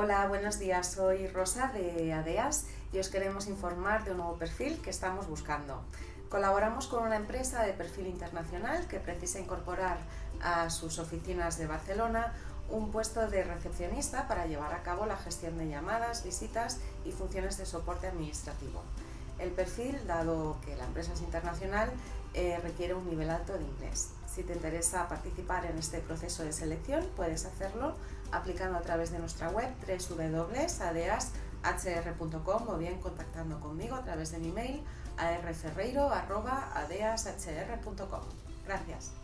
Hola, buenos días. Soy Rosa de ADEAS y os queremos informar de un nuevo perfil que estamos buscando. Colaboramos con una empresa de perfil internacional que precisa incorporar a sus oficinas de Barcelona un puesto de recepcionista para llevar a cabo la gestión de llamadas, visitas y funciones de soporte administrativo. El perfil, dado que la empresa es internacional, eh, requiere un nivel alto de inglés. Si te interesa participar en este proceso de selección, puedes hacerlo aplicando a través de nuestra web www.adeashr.com o bien contactando conmigo a través de mi mail arferreiro.adeashr.com. Gracias.